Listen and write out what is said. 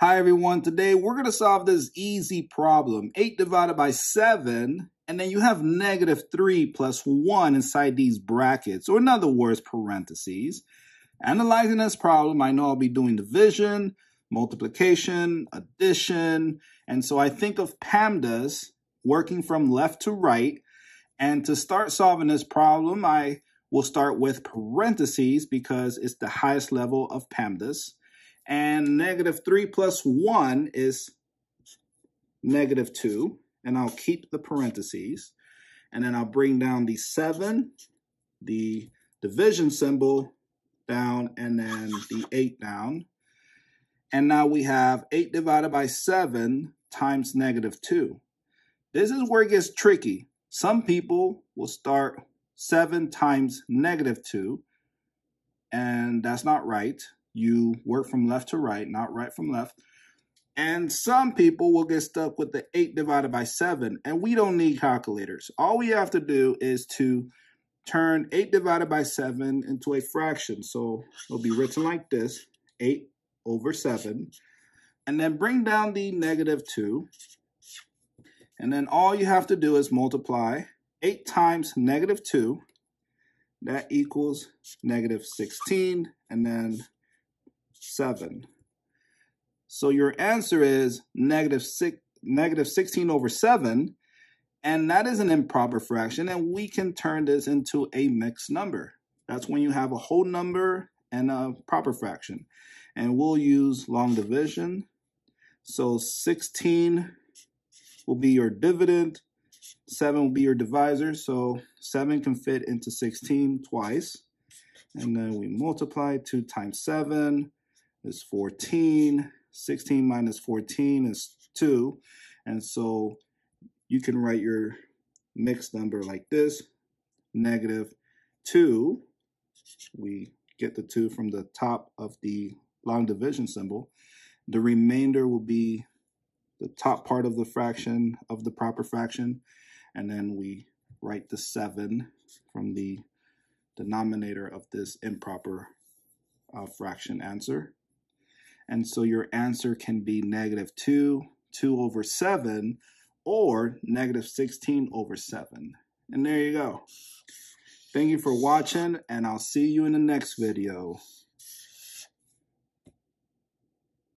Hi everyone, today we're going to solve this easy problem. 8 divided by 7, and then you have negative 3 plus 1 inside these brackets, or in other words, parentheses. Analyzing this problem, I know I'll be doing division, multiplication, addition, and so I think of PEMDAS working from left to right. And to start solving this problem, I will start with parentheses because it's the highest level of PEMDAS and negative 3 plus 1 is negative 2, and I'll keep the parentheses, and then I'll bring down the 7, the division symbol down, and then the 8 down. And now we have 8 divided by 7 times negative 2. This is where it gets tricky. Some people will start 7 times negative 2, and that's not right. You work from left to right, not right from left. And some people will get stuck with the 8 divided by 7, and we don't need calculators. All we have to do is to turn 8 divided by 7 into a fraction. So it'll be written like this, 8 over 7. And then bring down the negative 2. And then all you have to do is multiply 8 times negative 2. That equals negative 16. And then 7. So your answer is negative, six, negative 16 over 7. And that is an improper fraction. And we can turn this into a mixed number. That's when you have a whole number and a proper fraction. And we'll use long division. So 16 will be your dividend. 7 will be your divisor. So 7 can fit into 16 twice. And then we multiply 2 times 7 is 14. 16 minus 14 is 2. And so you can write your mixed number like this, negative 2. We get the 2 from the top of the long division symbol. The remainder will be the top part of the fraction of the proper fraction. And then we write the 7 from the denominator of this improper uh, fraction answer. And so your answer can be negative 2, 2 over 7, or negative 16 over 7. And there you go. Thank you for watching, and I'll see you in the next video.